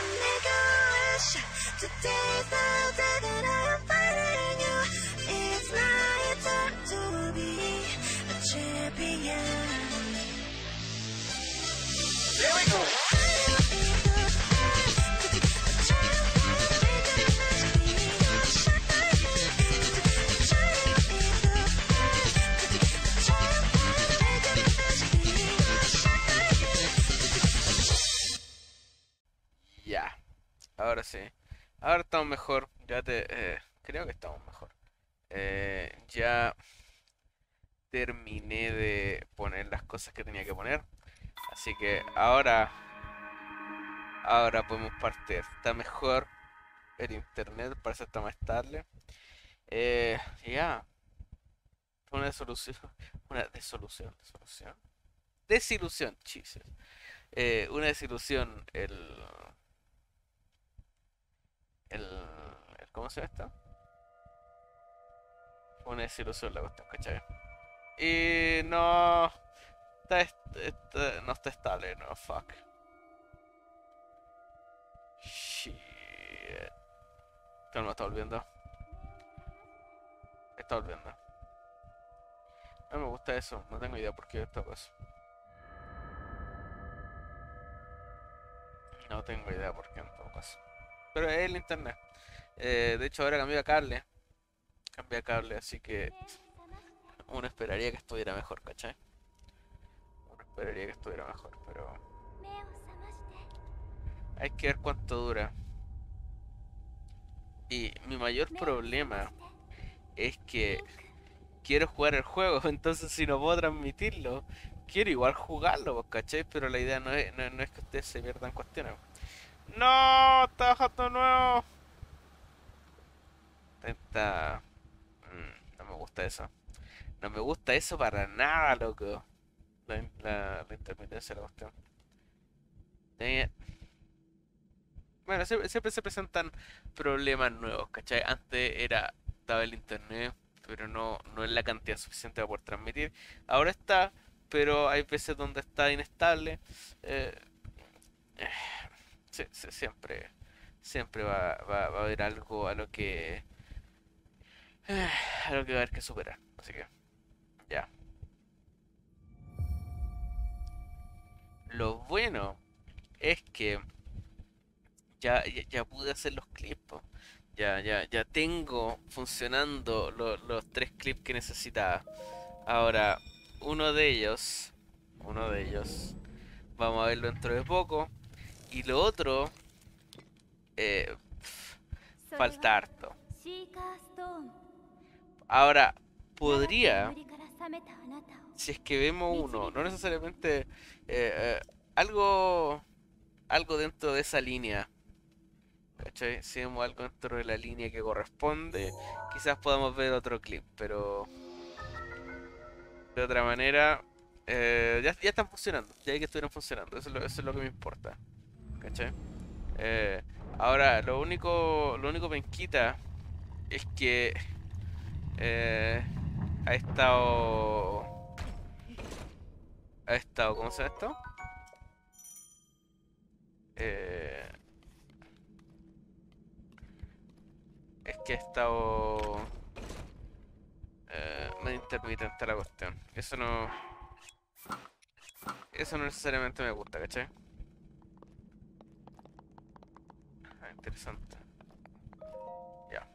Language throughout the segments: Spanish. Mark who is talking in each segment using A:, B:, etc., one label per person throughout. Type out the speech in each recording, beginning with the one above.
A: 내가 wish today's the day that I
B: estamos mejor. Ya te... eh, creo que estamos mejor. Eh, ya terminé de poner las cosas que tenía que poner. Así que ahora... Ahora podemos partir. Está mejor el internet. Parece está más estable. Eh, ya. Una desolución. Una desolución. Desolución. Desilusión, Jesus. Eh, una desilusión el, el, el- ¿cómo se llama esto? Una desilusión la cuestión, ¿cachai? Y no está, est- está- no está estable, no, fuck. Shit. Calma, está volviendo. Está volviendo. No me gusta eso, no tengo idea por qué esto pasa. No tengo idea por qué en todo caso. Pero es el internet. Eh, de hecho ahora cambié a cable. Cambié a cable, así que uno esperaría que estuviera mejor, ¿cachai? Uno esperaría que estuviera mejor, pero hay que ver cuánto dura. Y mi mayor problema es que quiero jugar el juego, entonces si no puedo transmitirlo, quiero igual jugarlo, ¿cachai? Pero la idea no es, no es que ustedes se pierdan cuestiones. ¡No! ¡Está bajando nuevo! Está... mm, No me gusta eso. No me gusta eso para nada, loco. La, la, la intermitencia de la cuestión. Bueno, siempre, se presentan problemas nuevos, ¿cachai? Antes era, estaba el internet, pero no, no en la cantidad suficiente para poder transmitir. Ahora está, pero hay veces donde está inestable. Eh, siempre, siempre va, va, a haber algo a lo que, a lo que va a haber que superar. Así que, ya. Lo bueno es que ya, ya, pude hacer los clips. Ya, ya, ya tengo funcionando lo- los tres clips que necesitaba. Ahora, uno de ellos, uno de ellos, vamos a verlo dentro de poco. Y lo otro... Eh, falta harto. Ahora, podría... Si es que vemos uno, no necesariamente... Eh, eh, algo... Algo dentro de esa línea. ¿Cachai? Si vemos algo dentro de la línea que corresponde, quizás podamos ver otro clip, pero... De otra manera, eh, ya, ya, están funcionando, ya hay que estuvieran funcionando, eso es lo que me importa. ¿Cachai? Eh, ahora, lo único, lo único penquita es que eh, ha estado, ha estado, ¿cómo se llama esto? Eh, es que ha estado eh, medio intermitente la cuestión. Eso no, eso no necesariamente me gusta, ¿cachai? Ah, interesante. Ya.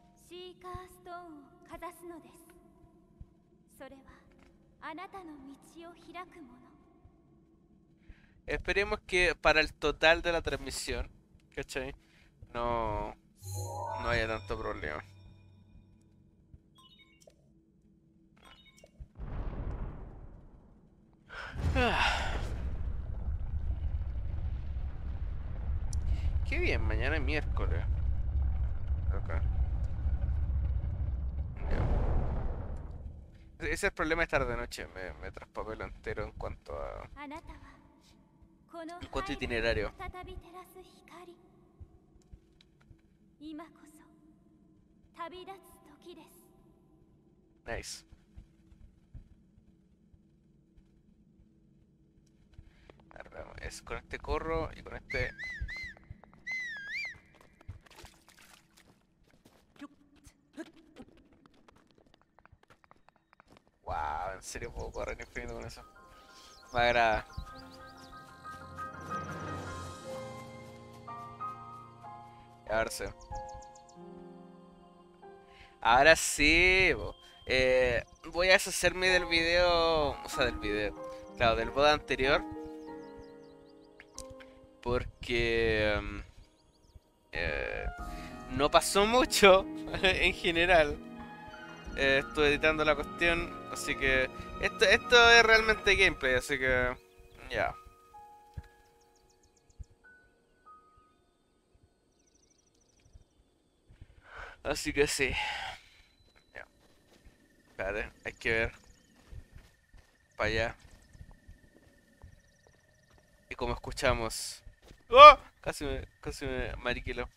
B: Esperemos que para el total de la transmisión, ¿cachai? No, no haya tanto problema. Ah. Bien? Mañana es miércoles. Acá. Ya. Ese es el problema de estar de noche. Me, me traspapelo entero en cuanto a. En cuanto a itinerario. Nice. Es con este corro y con este en serio puedo correr infinito con eso. Me agrada. Ahora sí. Ahora sí. Eh, voy a deshacerme del video, o sea, del video, claro, del boda anterior. Porque mm, eh, no pasó mucho en general. Eh, estoy editando la cuestión, así que esto, esto es realmente gameplay, así que ya. Así que sí. Ya. Espérate, hay que ver. Para allá. Y como escuchamos. ¡Oh! Casi me, casi me mariquilo.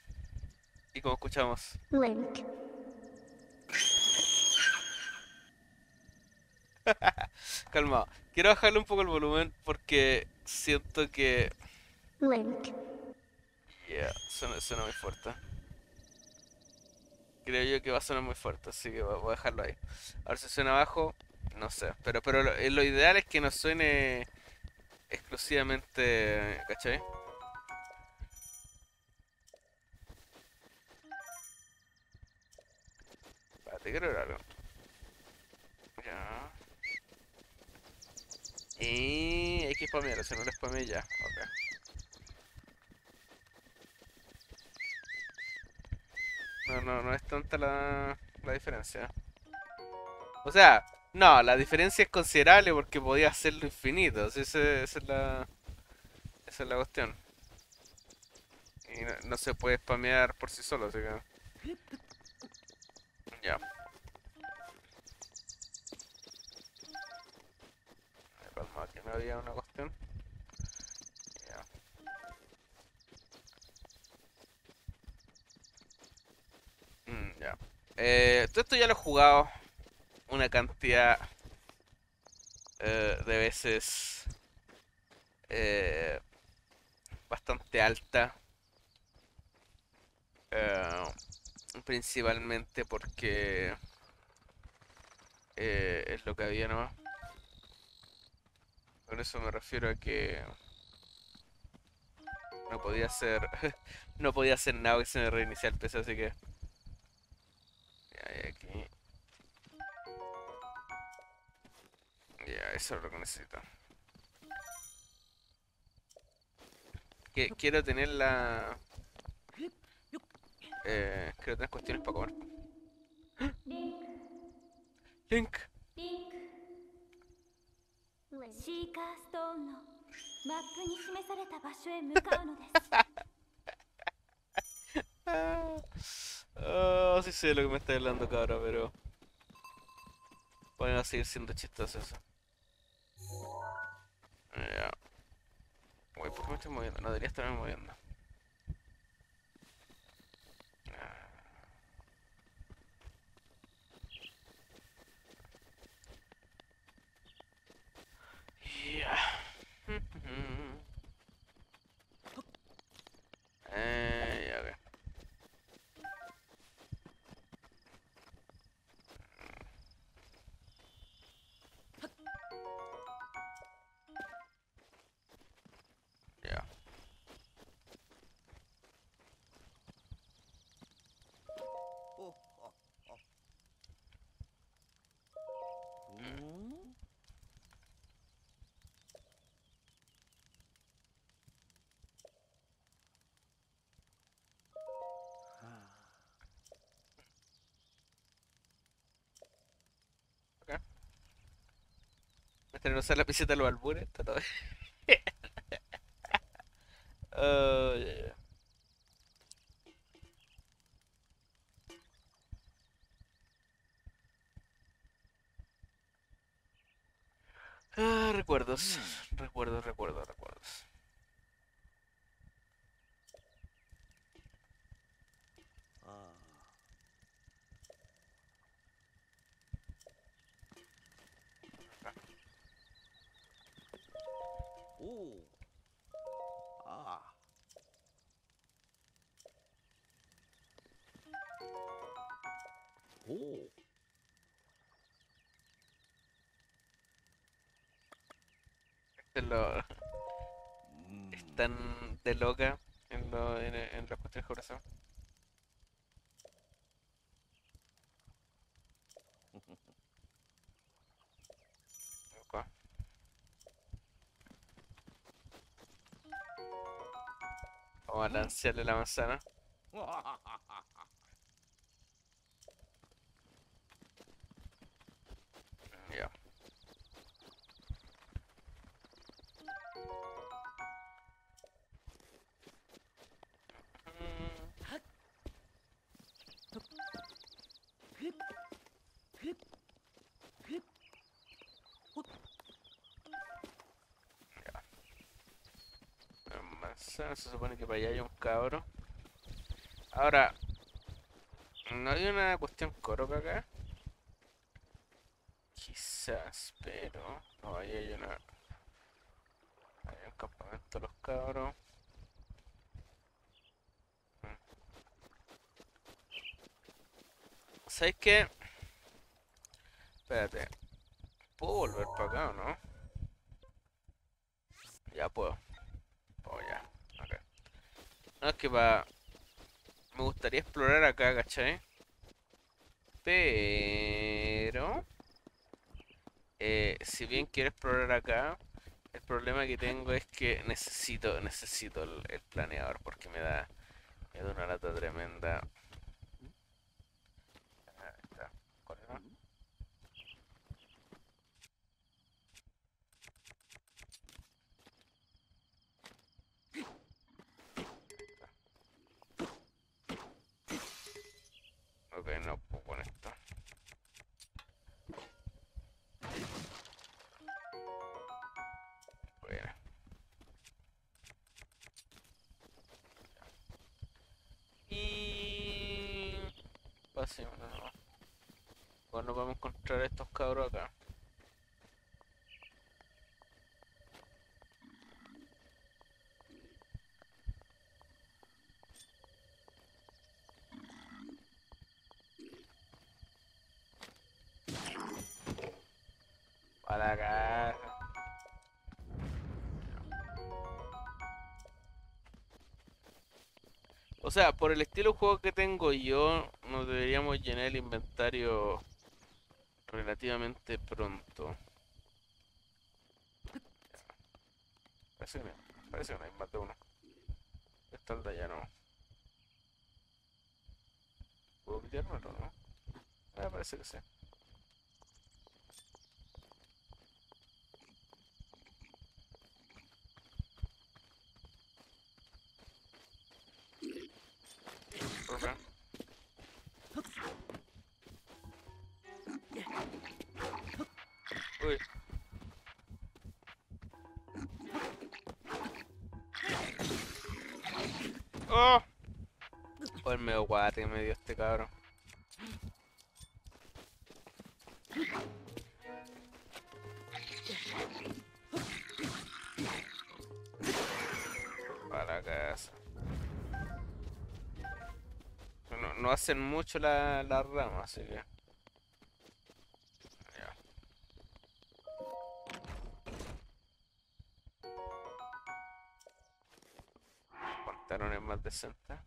B: Y como escuchamos.
A: Link.
B: Calmado. Quiero bajarle un poco el volumen porque siento que.
A: Link.
B: Yeah, suena, suena muy fuerte. Creo yo que va a sonar muy fuerte, así que voy a dejarlo ahí. A ver si suena bajo, no sé. Pero, pero lo, eh, lo ideal es que no suene exclusivamente. ¿Cachai? Espérate, quiero ver algo. Ya. Y hay que spamear, si no lo spameé ya. Ok. No, no, no es tanta la, la diferencia. O sea, no, la diferencia es considerable porque podía hacerlo infinito. ese- esa es la. Esa es la cuestión. Y no, se puede spamear por sí solo, así que. Ya. Calma, aquí no había una cuestión. Ya. Mm. Eh, todo esto ya lo he jugado una cantidad eh, de veces eh, bastante alta. Eh, principalmente porque eh, es lo que había nomás. Con eso me refiero a que... No podía hacer... no podía hacer nada que se me reinicia el PC, así que... Ya, y aquí... Ya, eso es lo que necesito. Que quiero tener la... Eh, quiero tener cuestiones para comer. Link
C: リンク
A: Link.
C: シーカーストーンのマップに示された場所へ向かうのです
B: Ah, oh, sí sé de lo que me está hablando, cabra, pero. Van a seguir siendo chistosos eso. Ya. Uy, ¿por qué me estoy moviendo? No debería estarme moviendo. Ya. Eh, No usar la piseta de los albures. Oh. Ah, recuerdos, recuerdos, lo, están de loca en, lo, en, en cuestiones de corazón. Vamos a lanzarle la manzana. Se supone que para allá hay un cabro. Ahora, ¿no hay una cuestión coroca acá? Quizás, pero... No, ahí hay una... Hay un campamento de los cabros. Mm. ¿Sabes qué? Espérate. ¿Puedo volver para acá o no? Ya puedo. Oh, ya. No, es que para... Me gustaría explorar acá, ¿cachai? Pero... eh, si bien quiero explorar acá, el problema que tengo es que necesito, necesito el, el planeador porque me da, me da una lata tremenda. Bueno, vamos a encontrar estos cabros acá. Para acá. O sea, por el estilo de juego que tengo yo, nos deberíamos llenar el inventario relativamente pronto. Parece que, parece no hay más de uno. Esta alda ya no. ¿Puedo pillármelo no? Me parece que sí. ¡Oh! El medio guate me dio este cabrón. No, hacen mucho la, la rama, así que. Ya. Pantalones más decentes.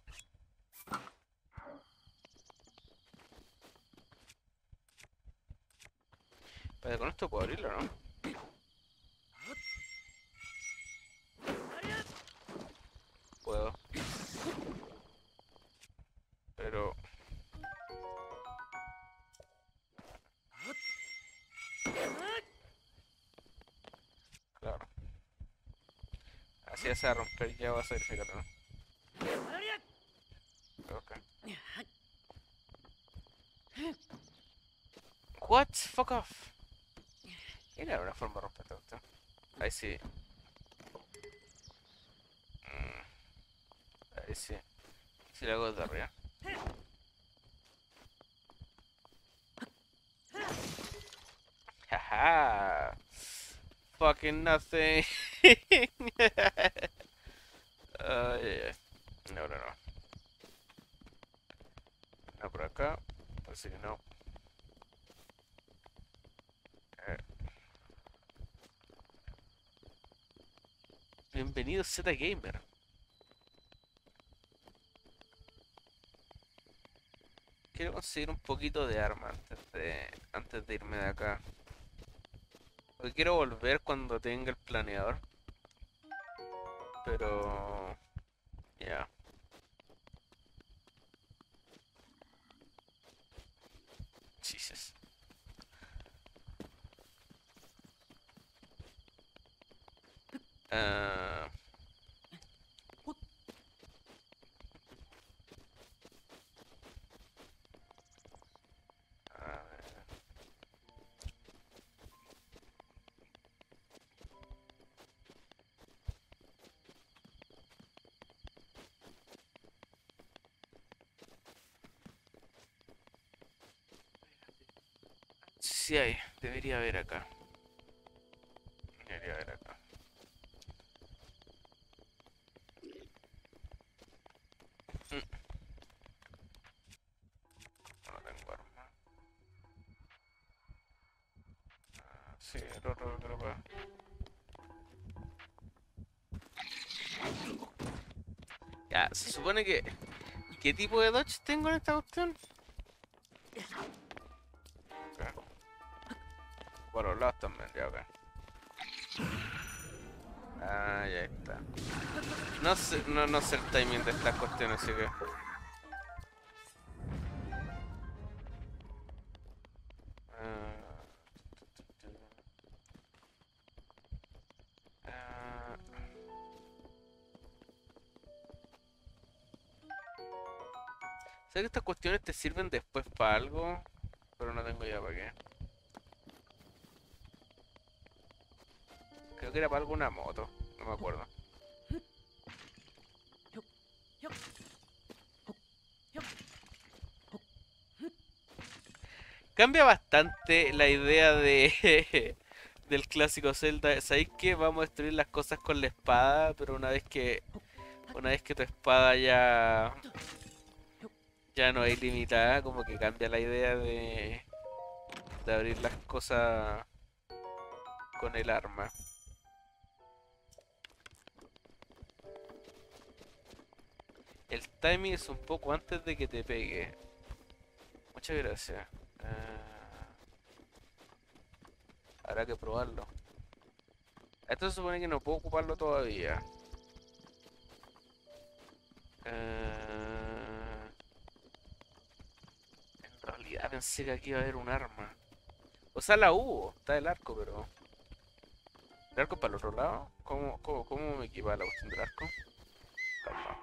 B: Pero con esto puedo abrirlo, ¿no? Así ya se va a romper, ya va a ser fíjate, ¿no? Ok. What? Fuck off. Era una forma de romper cuestión. Ahí sí. Mm. Ahí sí. Si le hago de arriba. Haha. Fucking nothing. Ay, ay, ay. No, no, no. No por acá. Así que no. Eh. Bienvenido Z Gamer. Quiero conseguir un poquito de arma antes de, antes de irme de acá. Porque quiero volver cuando tenga el planeador. Pero... Ya. Jesus. Ah, a ver. Sí hay, debería haber acá. Debería haber acá. Mm. No tengo arma. Ah, sí, el otro creo que... Ya, se que... ¿Qué tipo de dodge tengo en esta cuestión? Ok. Por los lados también, ya, ok. Ah, ya está. No no, no sé el timing de estas cuestiones, así que... sirven después para algo, pero no tengo idea para qué. Creo que era para alguna moto, no me acuerdo. Cambia bastante la idea de del clásico Zelda. ¿Sabéis que vamos a destruir las cosas con la espada? Pero una vez que una vez que tu espada ya ya no es ilimitada, como que cambia la idea de de abrir las cosas con el arma. El timing es un poco antes de que te pegue. Muchas gracias. Ah, habrá que probarlo. Esto se supone que no puedo ocuparlo todavía. Ah, realidad pensé que aquí iba a haber un arma. O sea, la hubo, está el arco, pero... ¿El arco para el otro lado? ¿Cómo, cómo, cómo me equipa la cuestión del arco? Calma.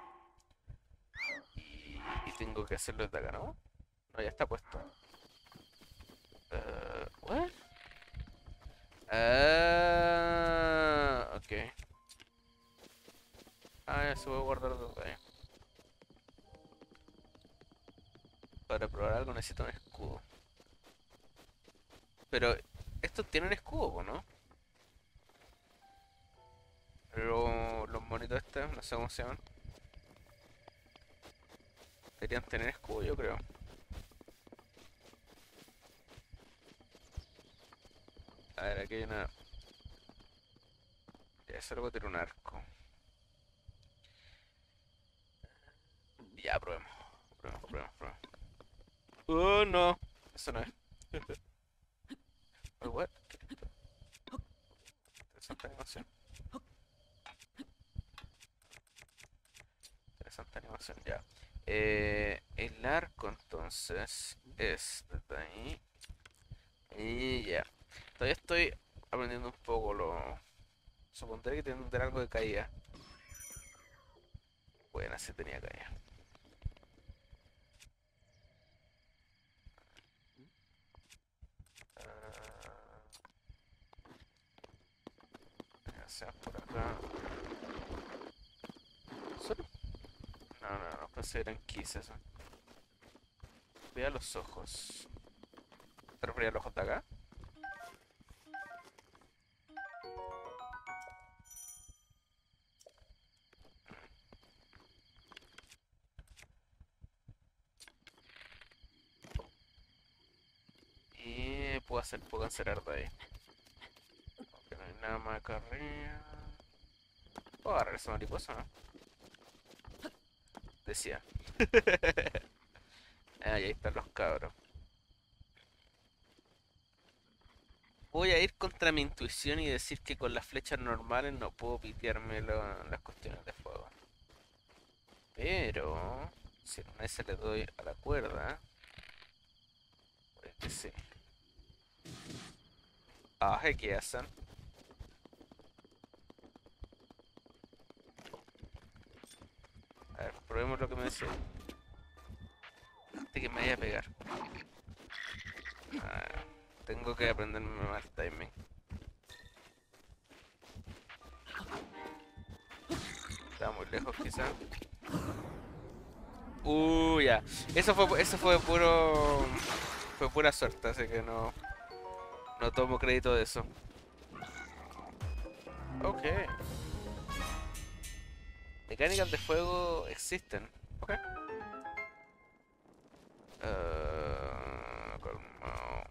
B: Y, y tengo que hacerlo desde acá, ¿no? No, ya está puesto. ¿what? Ah, ok. Ah, ya se puede guardar desde ahí. Para probar algo necesito un escudo. Pero estos tienen escudo, ¿o ¿no? Pero los monitos estos, no sé cómo se llaman. Deberían tener escudo, yo creo. A ver, aquí hay una... Ya, solo tiene un arco. Ya, probemos. Probemos, probemos, probemos. Oh, no. Eso no es. What? Interesante animación. Interesante animación, ya. Eh, el arco entonces es desde ahí. Y ya. Todavía estoy aprendiendo un poco lo... Supondré que tener algo de caída. Bueno, sí tenía caída. Sea por. No, no, no, que eran keys eso. Vea los ojos. ¿Te referías a los ojos de acá? Y puedo hacer, puedo cancelar de ahí. Acá arriba. ¿Puedo agarrar esa mariposa no? Decía. ah, ahí están los cabros. Voy a ir contra mi intuición y decir que con las flechas normales no puedo pitearme las cuestiones de fuego. Pero, si en una vez le doy a la cuerda, puede que sí. Ah, ¿qué hacen? A ver, probemos lo que me decía. Antes que me vaya a pegar. Ah, tengo que aprenderme más timing. Está muy lejos quizás. Uh, ya. Eso fue, eso fue puro. Fue pura suerte, así que no. No tomo crédito de eso. Ok. Mecánicas de fuego existen. Ok. Calmao.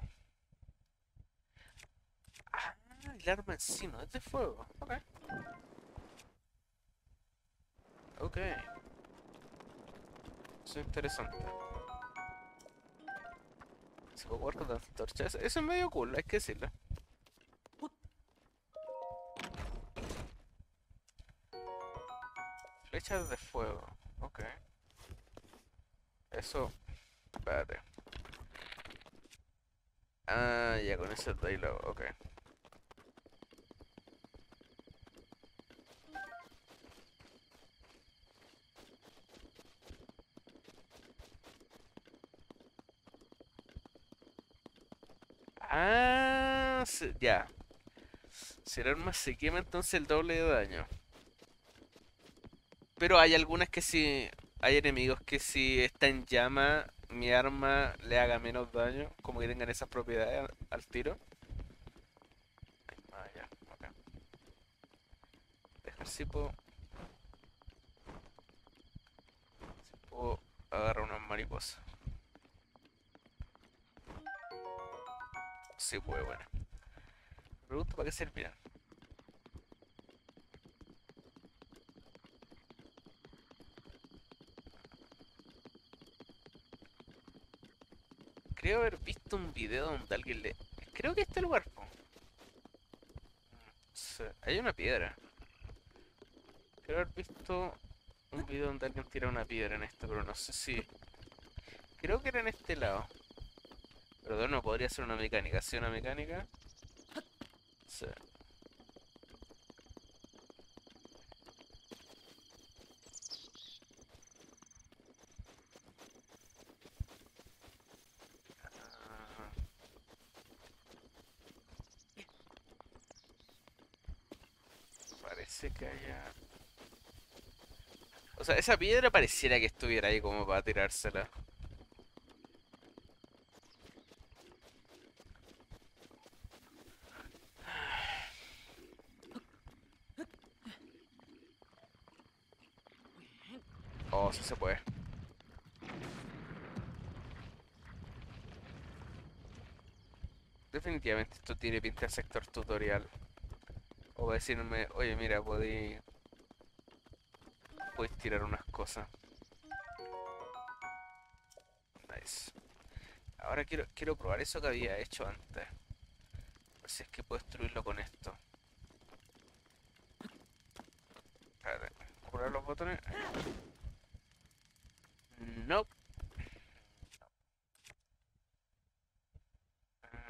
B: Ah, el arma en sí no es de fuego. Ok. Ok. Eso es interesante. Se puede jugar con las antorchas. Eso es medio cool, hay que decirlo. Flechas de fuego. Ok. Eso. Espérate. Ah, ya con ese diálogo. Ok. Ah, se- ya. Si el arma se quema, entonces el doble de daño. Pero hay algunas que sí. Hay enemigos que si está en llama, mi arma le haga menos daño. Como que tengan esas propiedades al, tiro. Ah, ya, ok. Dejar si puedo. Si puedo agarrar una mariposa. Sí, puede, bueno. Pregunto para qué servirán. Creo haber visto un video donde alguien le... Creo que este lugar, po. Sí, Hay una piedra. Creo haber visto un video donde alguien tira una piedra en esto, pero no sé si... Creo que era en este lado. Pero no podría ser una mecánica. ¿Sí una mecánica? Sí. Ah. Parece que haya... O sea, esa piedra pareciera que estuviera ahí como para tirársela. Oh, sí se puede. Definitivamente esto tiene pinta sector tutorial. O decirme, oye mira, podéis... Podéis tirar unas cosas. Nice. Ahora quiero, quiero probar eso que había hecho antes. A ver si es que puedo destruirlo con esto. Espérate, ¿curar los botones? No.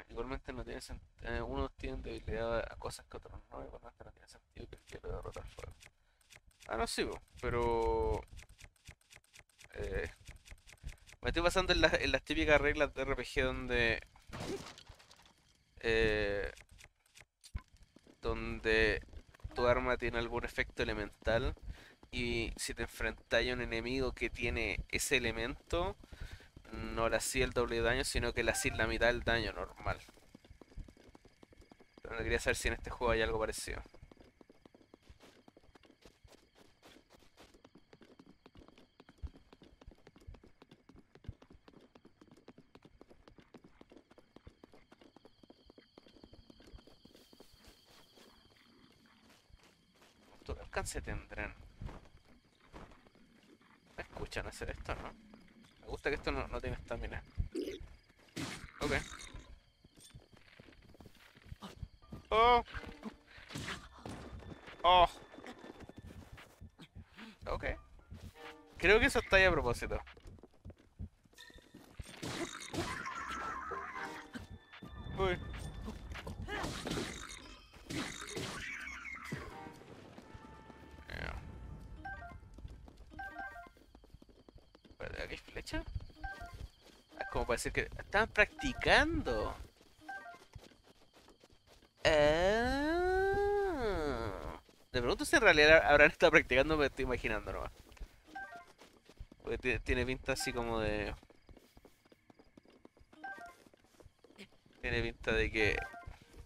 B: igualmente no tiene sentido. unos tienen debilidad a cosas que otros no. Igualmente no tiene sentido que quiero derrotar fuego. Ah, no sigo, pero. eh, me estoy basando en, las- en las típicas reglas de RPG donde. eh, donde tu arma tiene algún efecto elemental y si te enfrentas a un enemigo que tiene ese elemento, no le hacía el doble de daño, sino que le hacía la mitad del daño normal. Pero quería saber si en este juego hay algo parecido. ¿Cuánto alcance tendrán? ¿Me escuchan hacer esto, no? Me gusta que esto no, no tiene estamina. Ok. Oh. Oh. Ok. Creo que eso está ahí a propósito. Uy. Como para decir que estaban practicando. Ah. Me pregunto si en realidad habrán estado practicando, me estoy imaginando nomás. Porque ti- tiene pinta así como de... Tiene pinta de que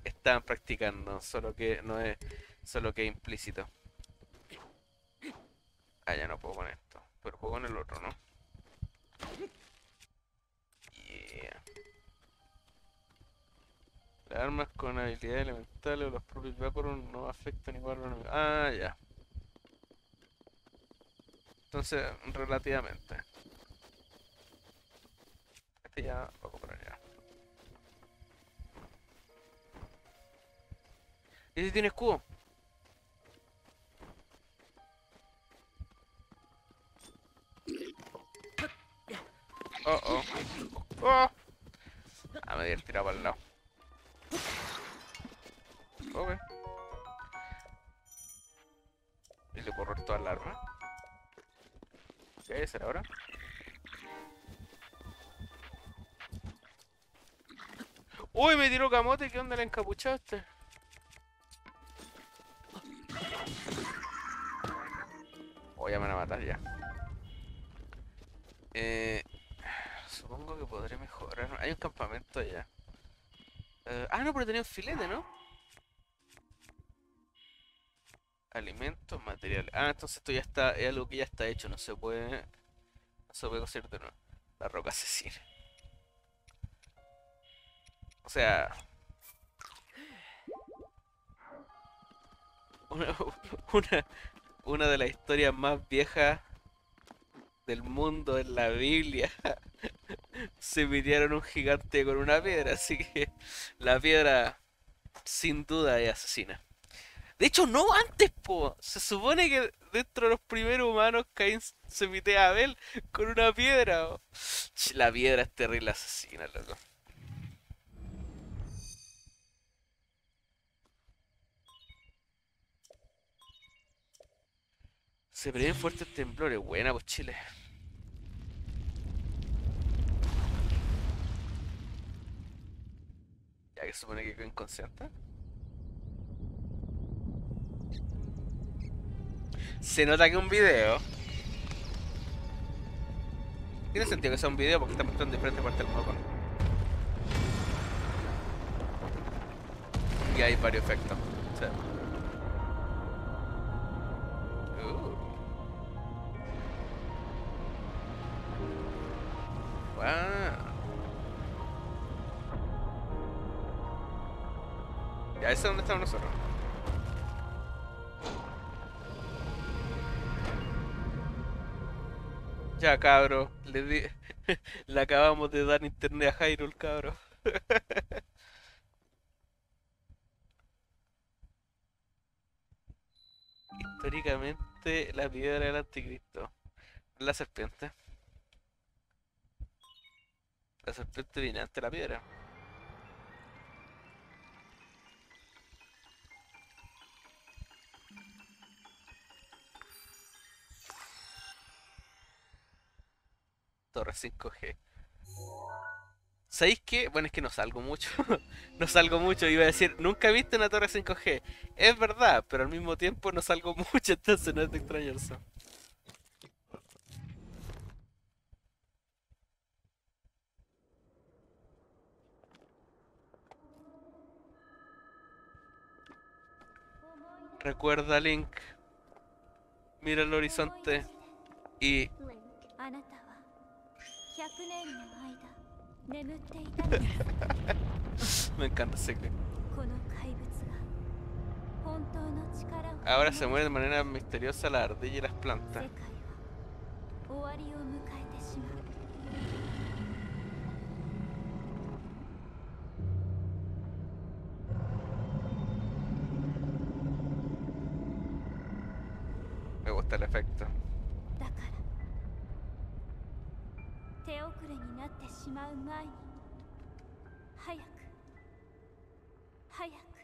B: estaban practicando, solo que no es... Solo que es implícito. Ah, ya no puedo con esto. Pero puedo con el otro, ¿no? Las armas con habilidades elementales o los propios Vaporeon no afectan igual a los. Ah, ya. Entonces, relativamente. Este ya lo voy a comprar ya. ¿Y si tiene escudo? Tirado para el lado. Ok. Y le robar toda la arma. ¿Qué es ahora? ¡Uy! Me tiró camote. ¿Qué onda el encapuchado este? Oh, ya me van a matar ya. Eh, supongo que podré mejorar. Hay un campamento allá. Ah, no, pero tenía un filete, ¿no? Alimentos, materiales. Ah, entonces esto ya está, es algo que ya está hecho, no se puede. No se puede coser de nuevo. La roca asesina. O sea. Una, una, una de las historias más viejas del mundo en la Biblia. Se midieron un gigante con una piedra, así que la piedra sin duda es asesina. De hecho, no antes, po. Se supone que dentro de los primeros humanos Caín se mitea a Abel con una piedra. La piedra es terrible asesina, loco. Se prevén fuertes temblores. Buena, pues Chile. Que se supone que quedó inconsciente. Se nota que un video. Tiene sentido que sea un video porque está mostrando diferentes partes del mapa. Y hay varios efectos. Donde estamos nosotros. Ya, cabro. Le acabamos de dar internet a Hyrule, cabro. Históricamente, la piedra del anticristo. La serpiente. La serpiente viene ante la piedra. Torre 5G. ¿Sabéis qué? Bueno, es que no salgo mucho. no salgo mucho. Iba a decir, nunca he visto una torre 5G. Es verdad, pero al mismo tiempo no salgo mucho, entonces no es de extrañarse. Recuerda, Link. Mira el horizonte. Y Me encanta ese. Ahora se mueren de manera misteriosa la ardilla y las plantas. Me gusta el efecto.
C: だから手遅れになってしまう前に早く早く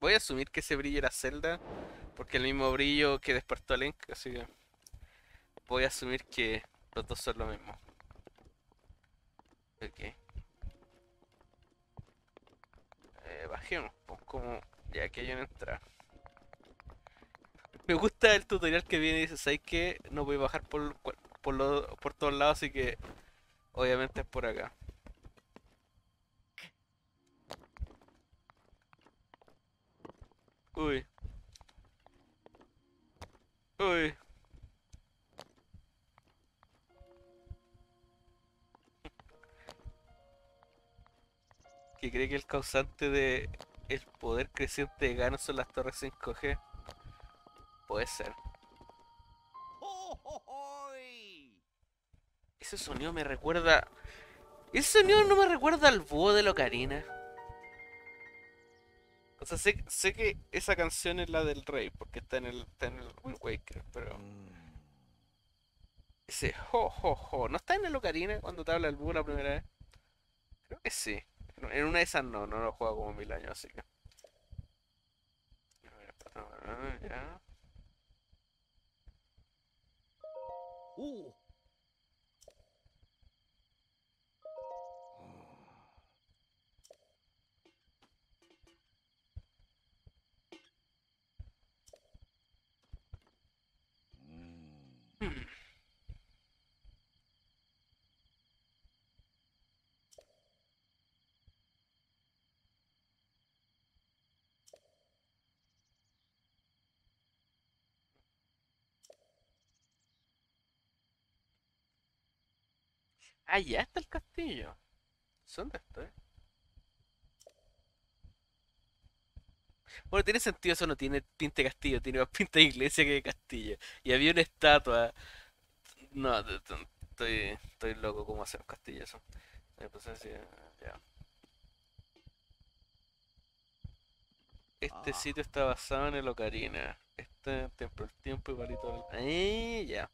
B: Voy a asumir que ese brillo era Zelda, porque el mismo brillo que despertó a Link, así que voy a asumir que los dos son lo mismo. Ok. Eh, bajemos, pues como ya que hay una entrada. Me gusta el tutorial que viene y dice, ¿sabes qué? No voy a bajar por, por, lo- por todos lados, así que obviamente es por acá. Uy. Uy. Que cree que el causante de el poder creciente de Ganon son las torres 5G. Puede ser. Ese sonido me recuerda. Ese sonido no me recuerda al búho de la ocarina. O sea, sé, sé que esa canción es la del rey, porque está en el, está en el Wind Waker, pero. Ese ho ho ho, ¿no está en el ocarina cuando te habla el búho la primera vez? Creo que sí. En una de esas no, no lo juego como mil años, así que. Ya. Ah, ya está el castillo. ¿Dónde estoy? Bueno, tiene sentido, eso no tiene pinta de castillo, tiene más pinta de iglesia que de castillo. Y había una estatua. No, estoy, estoy loco cómo hacer un castillo eso. Eh, pues ya. Este
D: Ah.
B: sitio está basado en el Ocarina. Este templo del tiempo igualito al... ¡Eh! Ya.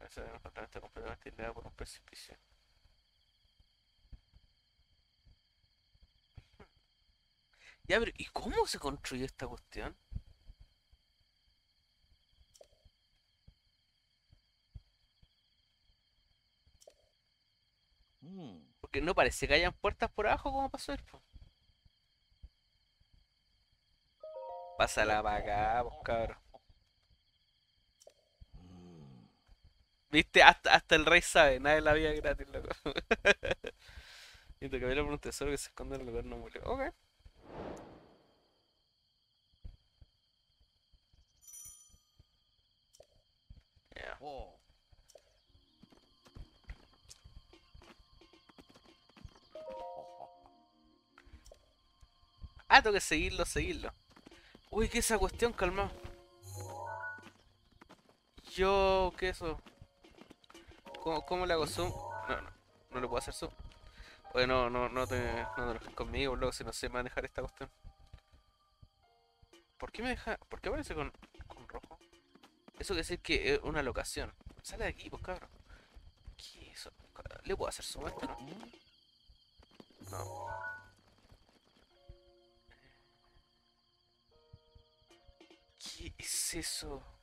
B: Esa es completamente completamente aislada por un precipicio. Ya, pero ¿y cómo se construyó esta cuestión? Porque no parece que hayan puertas por abajo como pasó esto. Pásala para acá, pues cabrón. Viste, hasta, hasta el rey sabe, nadie la vida gratis, loco. Y te cabello por un tesoro que se esconde en el lugar no murió. Ok. Ya. Ah, tengo que seguirlo, seguirlo. Uy, ¿qué es esa cuestión, calma? Yo, ¿qué es eso? ¿Cómo, cómo le hago zoom? No, no, no le puedo hacer zoom. Oye, no, no, no te, no te enojes conmigo, luego si no sé manejar esta cuestión. ¿Por qué me deja, por qué aparece con, con rojo? Eso quiere decir que es una locación. Sale de aquí, pues cabrón. ¿Qué es eso? ¿Le puedo hacer zoom a esto, no? No. ¿Qué es eso?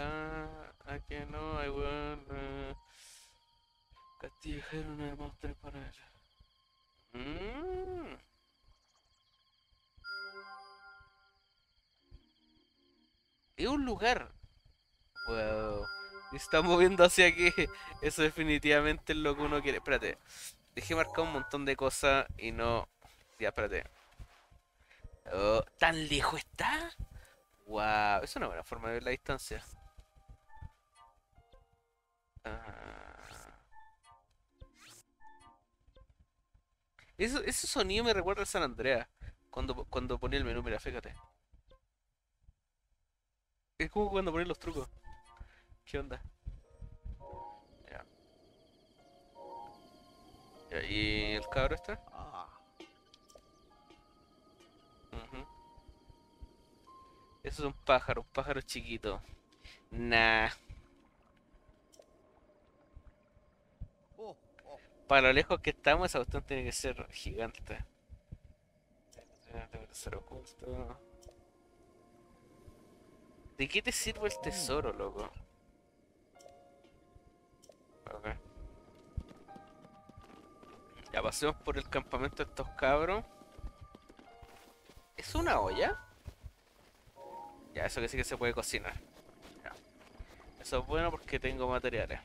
B: Ah, aquí no, hay weón. Uh, Castillejero, una monstruo para él. Mm. Es un lugar. Wow. Y está moviendo hacia aquí. Eso definitivamente es lo que uno quiere. Espérate. Dejé marcado un montón de cosas y no. Ya, espérate. Oh, ¿Tan lejos está? Wow, es una buena forma de ver la distancia. Ah. Ese sonido me recuerda al San Andreas. Cuando, cuando ponía el menú, mira, fíjate. Es como cuando ponía los trucos. ¿Qué onda? Ya, ¿Y el cabro está? Eso es un pájaro, un pájaro chiquito. Nah.
D: Oh, oh.
B: Para lo lejos que estamos, esa cuestión tiene que ser gigante. ¿De qué te sirve el tesoro, loco? Ok. Ya pasemos por el campamento de estos cabros. ¿Es una olla? Ya, eso que sí que se puede cocinar. Ya. Eso es bueno porque tengo materiales.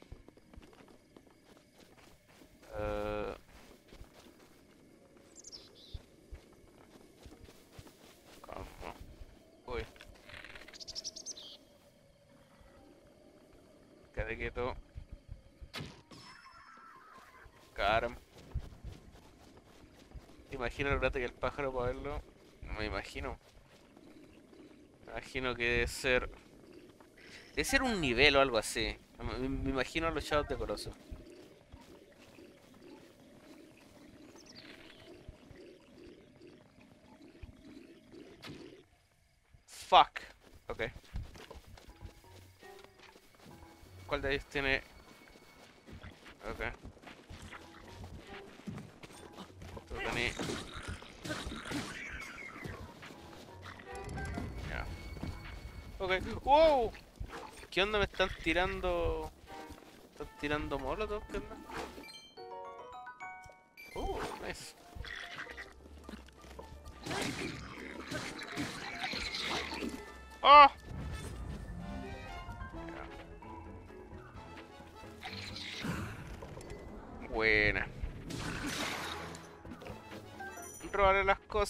B: ¿Cómo? Uy. Quede quieto. Caramba. ¿Te imaginas el rato que el pájaro para verlo? No me imagino. Me imagino que debe ser. Debe ser un nivel o algo así. Me, me imagino a los chavos de Coloso. Tiene...? Ok. Tú tenés... Ya. Ok. ¡Wow! ¿Qué onda me están tirando? ¿Están tirando molotov? ¿Qué onda?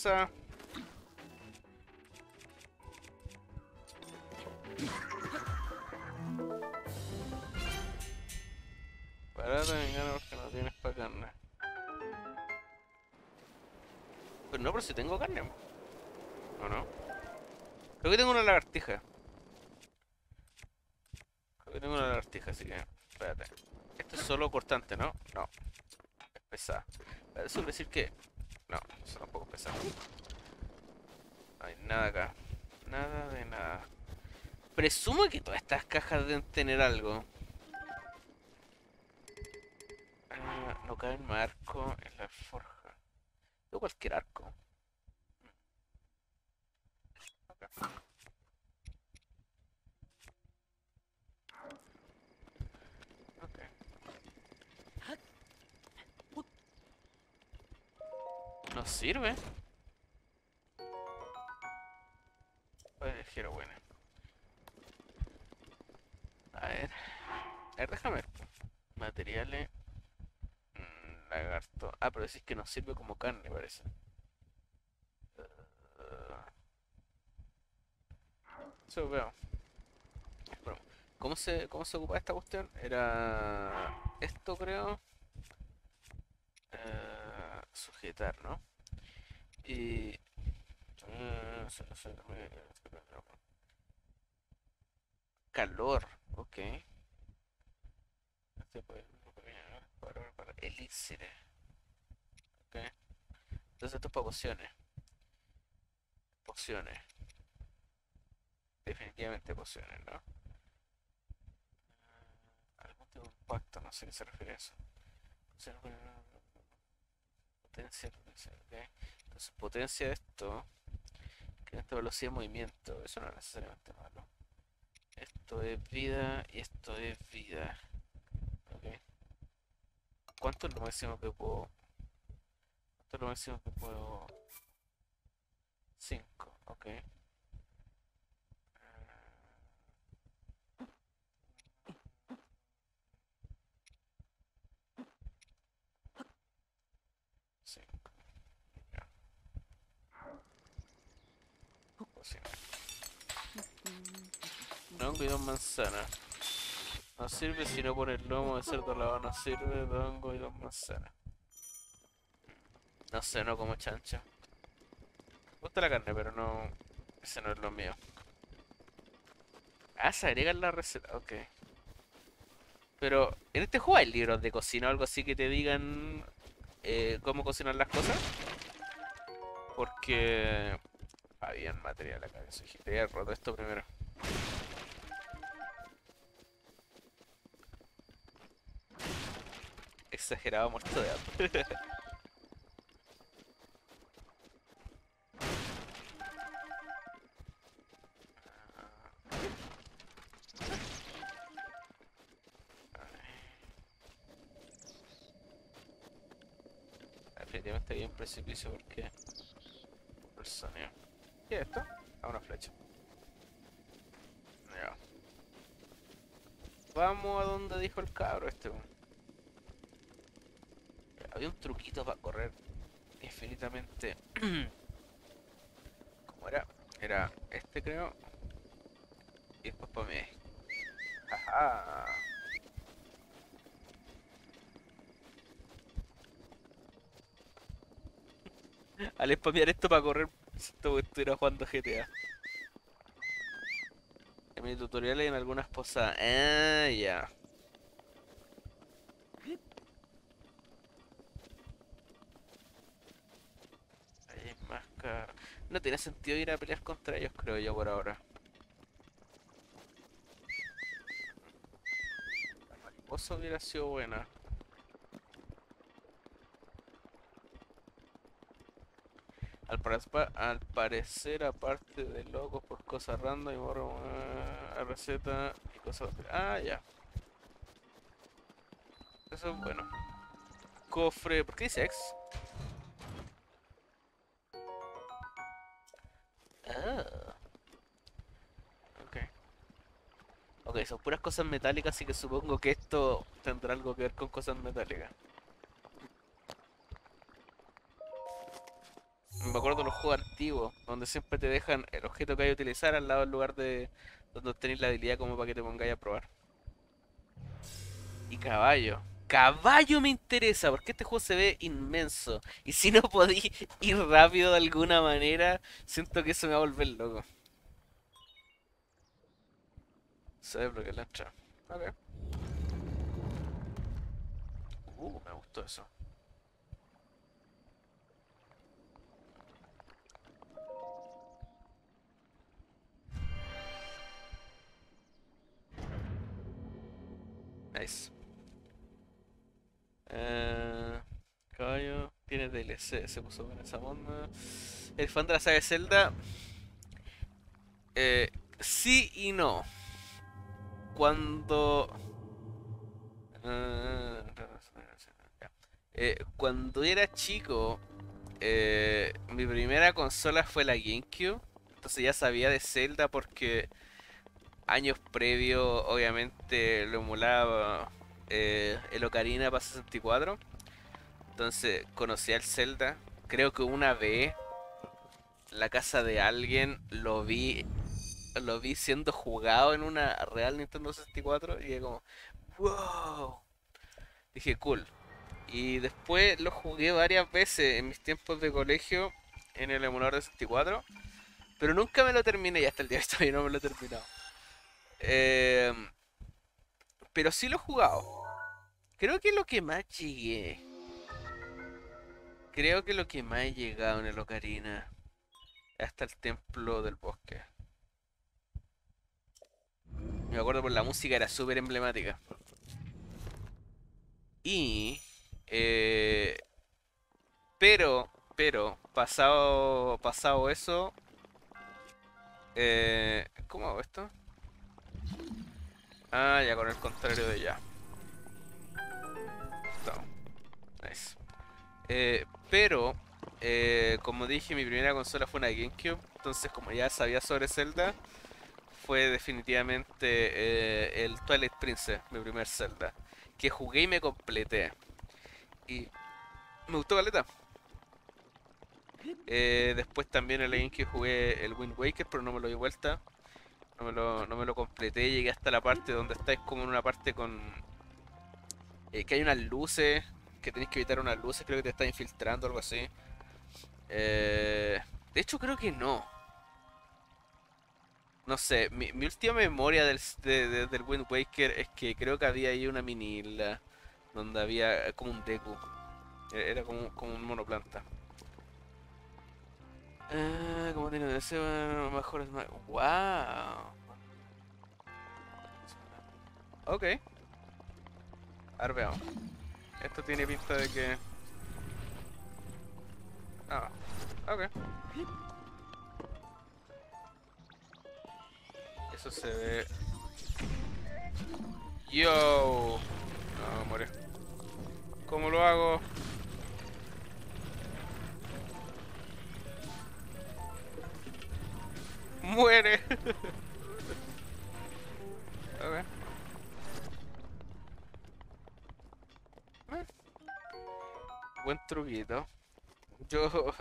B: Cosas. Parate de gana porque no tienes para carne. Pero no, pero si tengo carne. ¿O no? Creo que tengo una lagartija. Creo que tengo una lagartija, así que... Espérate. Esto es solo cortante, ¿no? No. Es pesada. Eso quiere decir que... No, eso tampoco es pesado. No hay nada acá. Nada de nada. Presumo que todas estas cajas deben tener algo. Ah, no cabe un arco en la forja. Tengo cualquier arco. Ok. Ok. No sirve. Elegir buena. A ver. Déjame ver. Materiales. Mm, lagarto. Ah, pero decís que no sirve como carne, parece. Eso veo. ¿cómo se, ¿Cómo se ocupa esta cuestión? Era esto, creo. Eh, sujetar, ¿no? Y... eh, Calor, ok. Este elixires. Ok. Entonces esto es para pociones. Pociones. Definitivamente pociones, ¿no? Ah, Algún tipo de impacto, no sé a qué se refiere a eso. Potencia, potencia, ok. Entonces potencia esto. Esta velocidad de movimiento. Eso no es necesariamente malo. Esto es vida y esto es vida. Ok. ¿Cuánto es lo máximo que puedo? ¿Cuánto es lo máximo que puedo? 5, ok. Cinco. Ya. Cocinar. hongo y dos manzanas. No sirve si no pones lomo de cerdo lavado, no sirve dos hongo y dos manzanas. No sé, no como chancho. Me gusta la carne, pero no. Ese no es lo mío. Ah, se agrega en la receta, ok. Pero, ¿en este juego hay libros de cocina o algo así que te digan eh, cómo cocinar las cosas? Porque... Había material acá, eso te había roto esto primero. Exagerado muerto de hambre. Definitivamente había un precipicio porque... Por el sonido. ¿Qué es esto? Ah, una flecha. Ya. Vamos a donde dijo el cabro este. Había un truquito para correr infinitamente. ¿Cómo era? Era este creo. Y después para mí. Al spamear esto para correr, estuviera jugando GTA. En mi tutorial y en algunas posadas. Ah, ya. Hay car- No tiene sentido ir a pelear contra ellos, creo yo, por ahora. La mariposa hubiera sido buena. Al, parecer- aparte de locos por cosas random y borro una receta y cosas. Ah, ya. Eso es bueno. Cofre. ¿Por qué dice X? Ah. Ok. Ok, son puras cosas metálicas, así que supongo que esto tendrá algo que ver con cosas metálicas. Me acuerdo de los juegos antiguos, donde siempre te dejan el objeto que hay que utilizar al lado del lugar de donde tenéis la habilidad como para que te pongáis a probar. Y caballo. Caballo me interesa, porque este juego se ve inmenso. Y si no podí ir rápido de alguna manera, siento que eso me va a volver loco. Se ve bloquear la entrada. Ok. Uh, me gustó eso. Eh, caballo, tiene DLC, se puso buena esa onda. El fan de la saga de Zelda. eh, sí y no. Cuando. eh. Eh, cuando era chico, eh, mi primera consola fue la GameCube. Entonces ya sabía de Zelda porque años previos, obviamente, lo emulaba eh, el Ocarina para 64. Entonces conocía el Zelda. Creo que una vez la casa de alguien lo vi lo vi siendo jugado en una real Nintendo 64 y dije como wow. Dije cool. Y después lo jugué varias veces en mis tiempos de colegio en el emulador de 64. Pero nunca me lo terminé y hasta el día de hoy no me lo he terminado. Eh, pero sí lo he jugado. Creo que lo que más llegué. Creo que lo que más he llegado en el Ocarina. Hasta el templo del bosque. Me acuerdo por la música, era súper emblemática. Y. eh, pero, pero, pasado, pasado eso. Eh, ¿Cómo hago esto? Ah, ya con el contrario de ya. Nice. Eh, pero, eh, como dije, mi primera consola fue una GameCube. Entonces, como ya sabía sobre Zelda, fue definitivamente eh, el Twilight Princess, mi primer Zelda. Que jugué y me completé. Y me gustó caleta. Después también en la GameCube jugué el Wind Waker, pero no me lo di vuelta. No me lo, no me lo completé, llegué hasta la parte donde estáis como en una parte con... eh, que hay unas luces, que tenéis que evitar unas luces, creo que te está infiltrando, algo así. Eh, de hecho creo que no. No sé, mi, última memoria del, de- de- del Wind Waker es que creo que había ahí una mini isla donde había como un Deku. E- Era como, como un monoplanta. Ah, como tiene deseo, mejor es más. ¡Wow! Ok. A ver, veamos. Esto tiene pinta de que. Ah, ok. Eso se ve. Yo. No, morí. ¿Cómo lo hago? Muere. Buen truquito. Yo,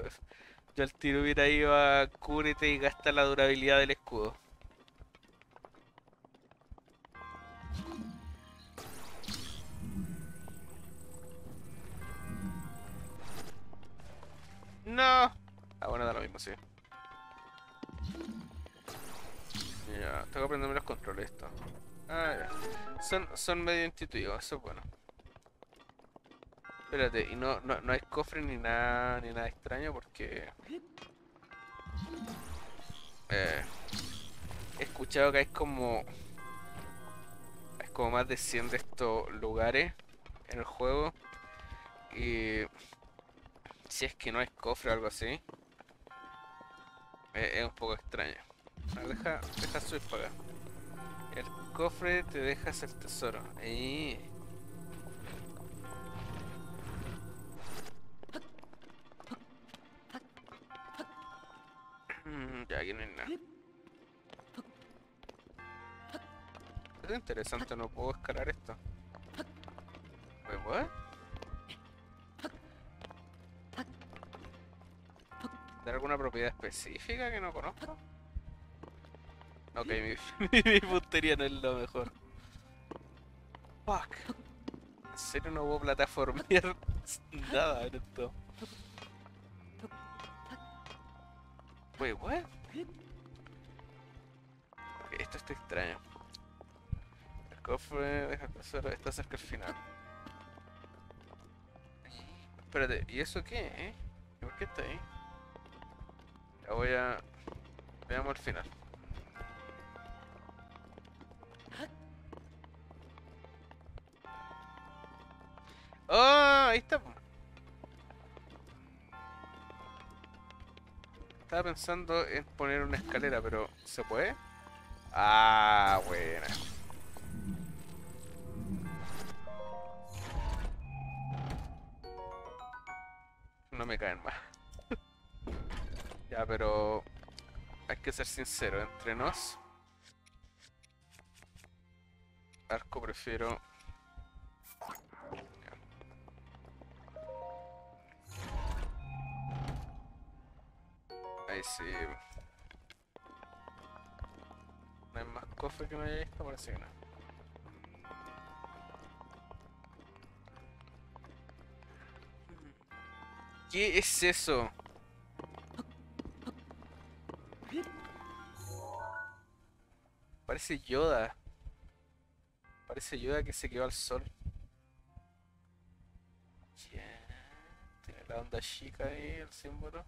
B: yo al tiro hubiera ido a cúbrete y gasta la durabilidad del escudo. No. Ah, bueno, da lo mismo, sí. Tengo que aprenderme los controles esto. Ah, ya. Son, son medio intuitivos, eso es bueno. Espérate, y no, no, no hay cofre ni nada, ni nada extraño porque... Eh, he escuchado que hay como... Hay como más de 100 de estos lugares en el juego. Y... Si es que no hay cofre o algo así. eh, es un poco extraño. Deja, deja subir para acá. El cofre te dejas el tesoro. Mm, ya, aquí no hay nada. Es interesante, no puedo escalar esto. Wait, what? ¿De alguna propiedad específica que no conozco? Ok, mi, mi puntería no es lo mejor. Fuck. ¿En serio no hubo plataformear nada en esto? Wait, what? Ok, esto está extraño. El cofre deja tesoro, está cerca del final. Espérate, ¿y eso qué? Eh? ¿Y por qué está ahí? Ya voy a... Veamos el final. ¡Oh! Ahí está. Estaba pensando en poner una escalera, pero ¿se puede? Ah, buena. No me caen más. ya, pero hay que ser sincero, entre nos. Arco prefiero. Sí. No hay más cofre que no haya visto, parece que no. ¿Qué es eso? Parece Yoda. Parece Yoda que se quedó al sol. Ya, Tiene la onda chica ahí, el símbolo.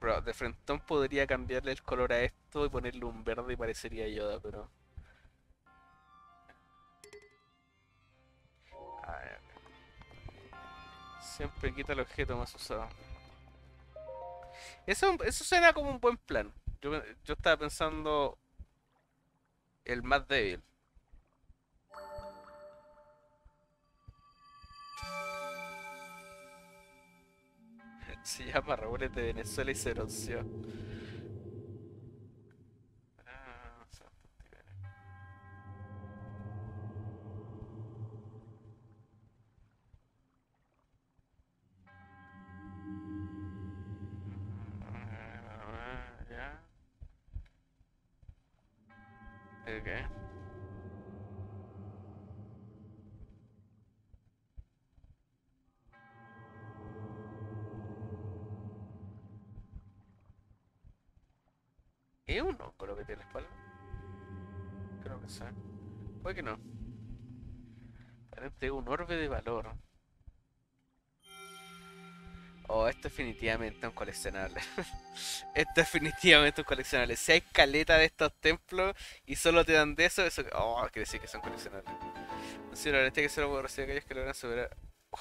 B: Bro, de frentón podría cambiarle el color a esto y ponerle un verde y parecería Yoda, pero... Siempre quita el objeto más usado. Eso, eso suena como un buen plan. Yo, yo estaba pensando el más débil. Se llama Raúles de Venezuela y se bronceó. De valor. Oh, esto es definitivamente un coleccionable. esto es definitivamente un coleccionable. Si hay caleta de estos templos y solo te dan de eso, eso... Oh, quiere decir que son coleccionables. No sé, la que solo puedo recibir aquellos que logran superar...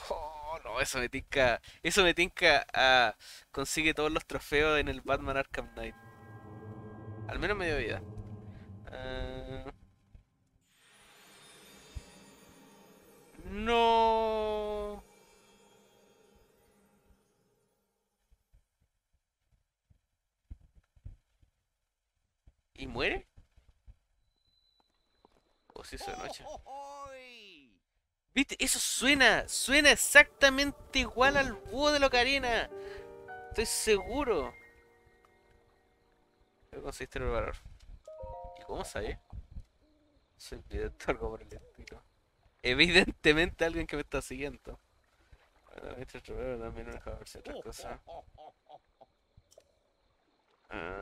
B: Oh, no, eso me tinca... Eso me tinca a... Consigue todos los trofeos en el Batman Arkham Knight. Al menos medio vida. Ah. No. ¿Y muere? ¿O si de noche? ¿Viste? Eso suena, suena exactamente igual al búho de Locarina. Estoy seguro. ¿Qué consiste en el valor? ¿Y cómo sabe? Soy vidente o algo por el. Evidentemente alguien que me está siguiendo. Bueno, también. Ah.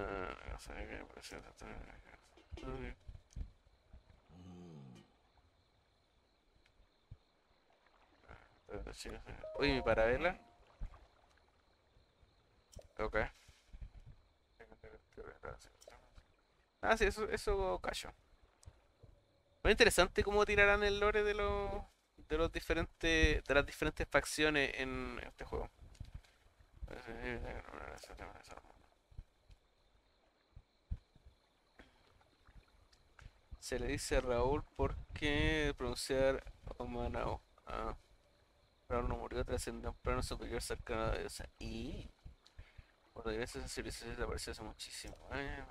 B: Uy, mi parabela. Ok. Ah, sí, eso, eso callo. Muy interesante cómo tirarán el lore de los de los diferentes de las diferentes facciones en este juego. Se le dice a Raúl porque pronunciar Omanao. Ah. Raúl no murió tras un plano superior cercano a diosa. Y por diversas sensibilizaciones desapareció hace muchísimo. Eh.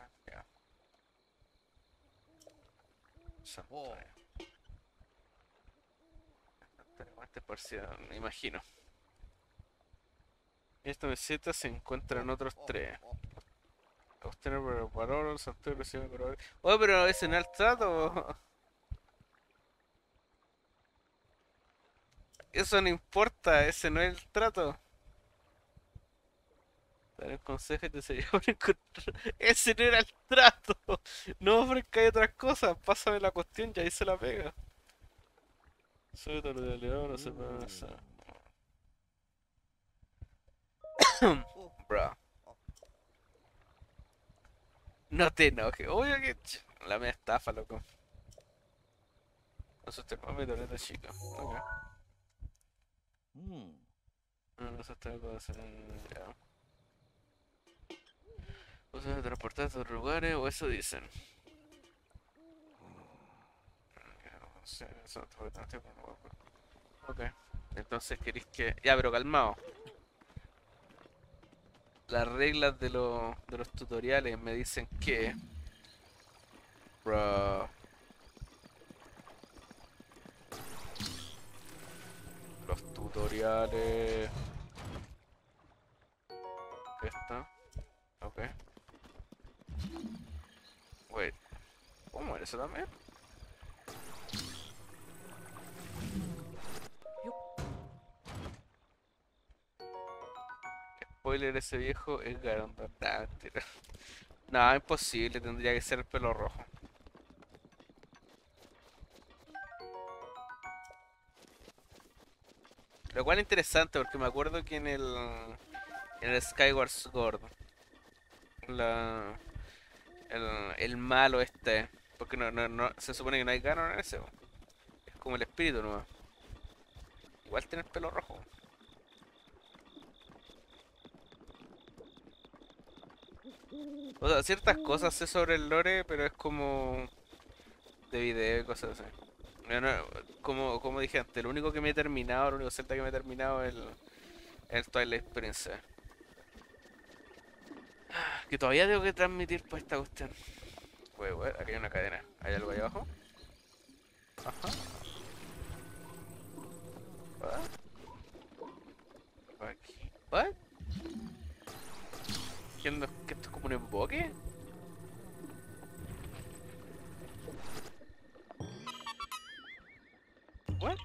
B: Tenemos esta porción, me imagino. En esta meseta se encuentran otros tres. Obtener por valor, santuario recibe por. Oh, pero es el trato. Eso no importa, ese no es el trato. Dar un consejo y te sería por encontrar. Ese no era el trato. No ofrezcáis otras cosas. Pásame la cuestión, ya hice la pega. Soy todo de león, no se avanzar. Bro. No te enojes. Obvio que. La media estafa, loco. No sos termómetro, neta chica. Ok.
D: Hmm.
B: No, no sos termómetro, ya. Usan de transportar a otros lugares o eso dicen. Ok. Entonces queréis que. Ya, pero calmado. Las reglas de, los de los tutoriales me dicen que. Bro. Los tutoriales. Esta. Ok. Wait. ¿Cómo era eso también? Spoiler, ese viejo es Garondon. Nah. No, imposible, tendría que ser el pelo rojo. Lo cual es interesante porque me acuerdo que en el en el Skyward Sword la el, malo este porque no, no, no se supone que no hay Ganon en ese es como el espíritu nomás. Igual tiene el pelo rojo. O sea ciertas cosas sé sobre el lore pero es como de video y cosas así. Como, como dije antes, lo único que me he terminado, lo único Zelda que me he terminado es el, el Twilight Princess. Que todavía tengo que transmitir por esta cuestión. Pues, bueno, aquí hay una cadena. ¿Hay algo ahí abajo? Ajá. ¿What? Aquí. ¿What? ¿Qué esto es como un emboque? ¿What?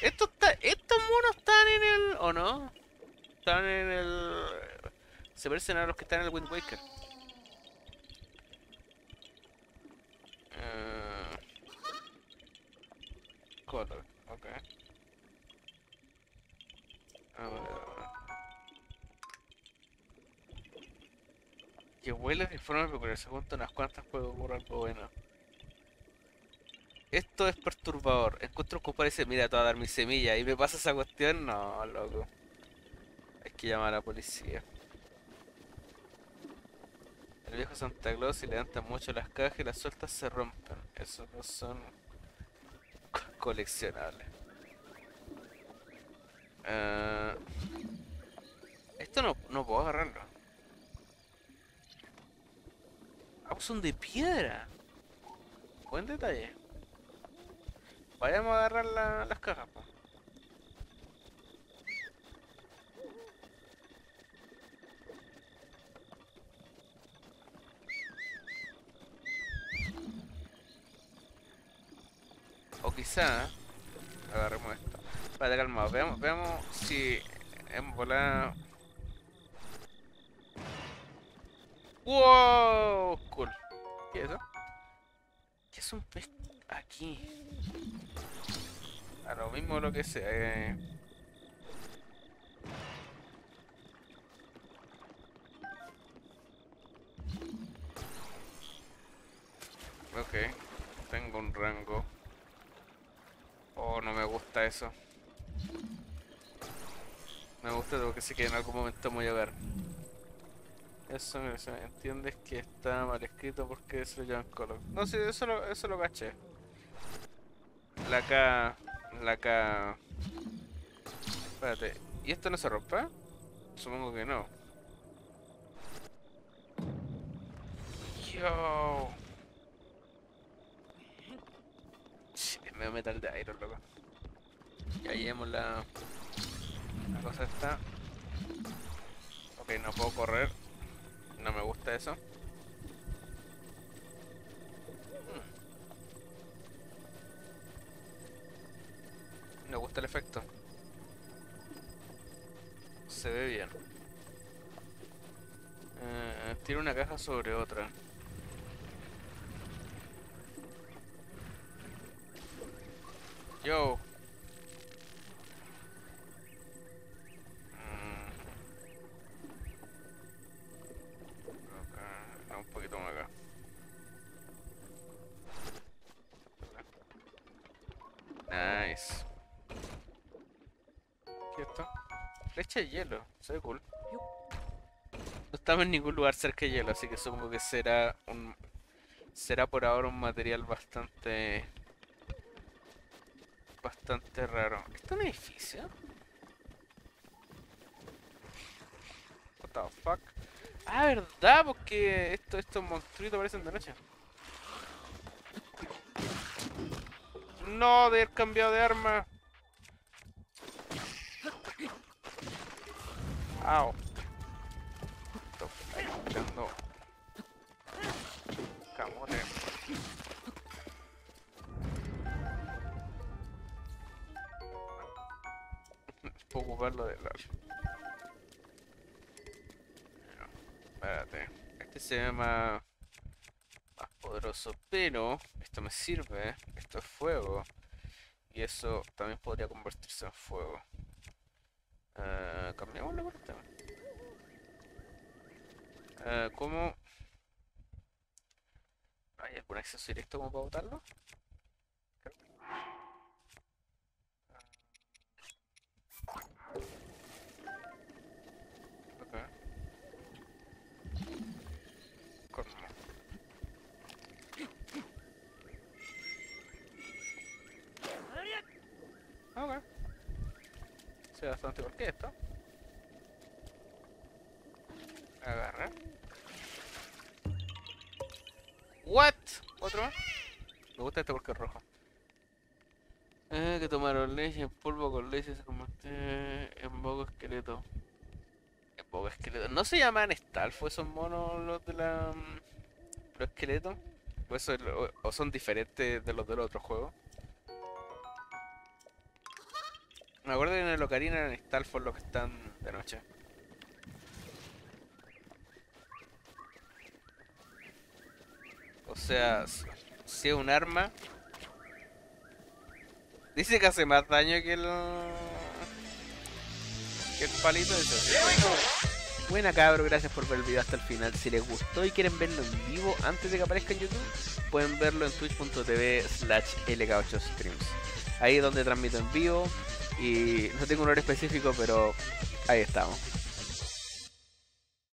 B: Esto está, estos monos están en el... ¿O no? Están en el... Se parecen a los que están en el Wind Waker. Eh, Color, ok. A ver, a ver. Que huele de forma peculiar, se juntan unas cuantas puede ocurrir algo bueno. Esto es perturbador. Encuentro un compadre mira, te voy a dar mi semilla. Y me pasa esa cuestión, no, loco. Hay que llamar a la policía. Santa Claus si levanta mucho las cajas y las sueltas se rompen. Esos no son co- coleccionables. Ah, esto no, no puedo agarrarlo. Ah, pues son de piedra. Buen detalle. Vayamos a agarrar la- las cajas. po. O quizá agarremos esto. Espérate, calmado. Veamos, veamos si en volada. ¡Wow! Cool. ¿Qué es eso? ¿Qué es un pez aquí? A lo mismo lo que sea. eh. Ok, tengo un rango. Oh, no me gusta eso. Me gusta porque sé que en algún momento me voy a ver. Eso, eso, entiendes que está mal escrito porque eso ya en color. No, sí, eso lo, eso lo caché. La K. La K. Espérate, ¿y esto no se rompe? Supongo que no. Yo. Sí, es medio metal de iron, loco. Ya llevemos la. La cosa está. Ok, no puedo correr. No me gusta eso. Mm. Me gusta el efecto. Se ve bien. Eh, tiene una caja sobre otra. Yo. Estamos en ningún lugar cerca de hielo, así que supongo que será un será por ahora un material bastante bastante raro. ¿Esto es un edificio? What the fuck? Ah, verdad, porque esto, estos monstruitos aparecen de noche. No, de haber cambiado de arma. Au. Puedo ocuparlo de LOL. Espérate. Este se ve más, más poderoso, pero esto me sirve. Esto es fuego. Y eso también podría convertirse en fuego. Eh, cambiamos la parte. Eh, ¿Cómo? ¿Hay algún acceso directo como para botarlo? Ok. Corno. Ok. Sé igual que esto. Agarra. What? ¿Otro más? Me gusta este porque es rojo. Eh, que tomaron leche en polvo con leche se convirtió en bogo esqueleto. En bogo esqueleto. ¿No se llaman Stalfo esos monos los de la... mm, los esqueletos? ¿O, eso es o son diferentes de los del otro juego?
E: Me acuerdo que en el Ocarina eran Stalford los que están de noche. O sea, si es un arma. Dice que hace más daño que el. que el palito ese.
B: Buena cabro, gracias por ver el video hasta el final. Si les gustó y quieren verlo en vivo antes de que aparezca en YouTube, pueden verlo en twitch.tv slash lk8streams. Ahí es donde transmito en vivo y no tengo un horario específico, pero ahí estamos.